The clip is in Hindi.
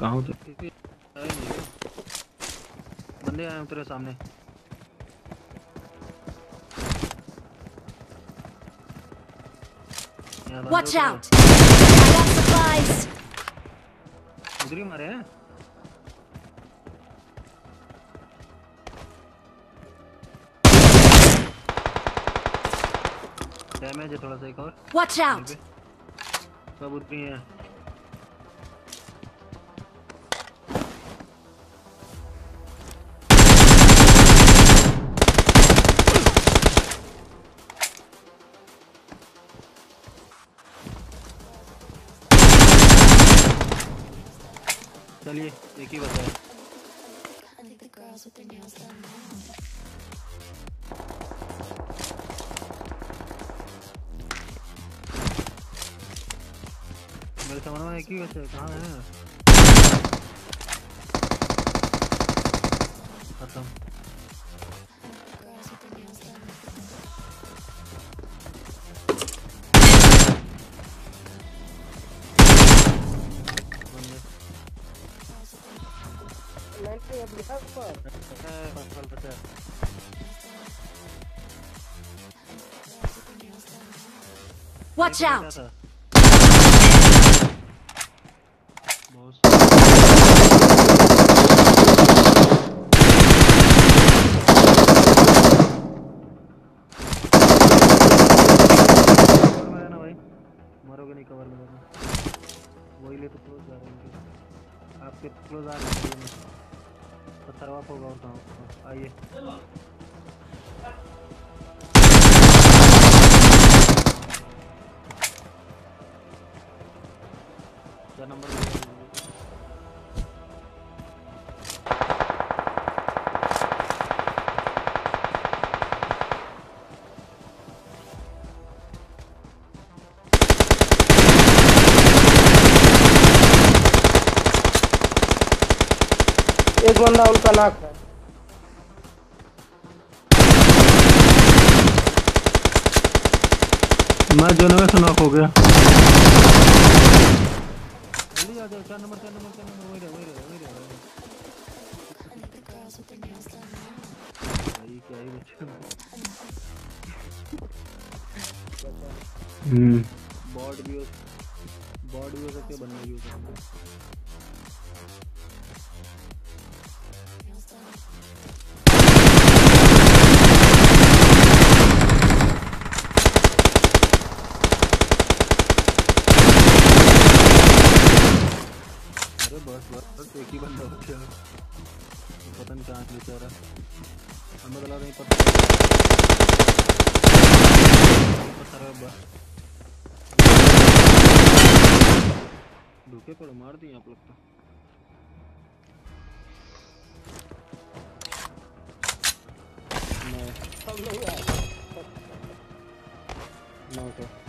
कहाँ हो। बंदे आए हैं तेरे सामने Watch out! I got supplies! उधर ही मारे हैं डैमेज है थोड़ा सा एक और out! पे। सब उतरी हैं चलिए एक ही बताए। मेरे समझ में एक ही बच्चे कहाँ है? खत्म। है, बस बचा है। Watch out! भाई मरोगे नहीं कवर में वही ले तो क्लोज जा रहे हैं आपके क्लोज आ रहे हैं तो सरवाप होगा और आइए नंबर एक बंदा उनका नाक है। मैं जो नंबर से नॉक हो गया। जल्दी आ जाओ चार नंबर चार नंबर चार नंबर वही रहे वही रहे वही रहे. भाई क्या ही बच्चे हम्म। बॉड भी हो बॉड भी हो सकते बनने भी हो सकते अरे बस बस एक ही बंदा गया। पता नहीं कहाँ बेचारा। हमें तो नहीं पता धोखे पड़े, मार दिए आप लोग तो। नहीं सब लोग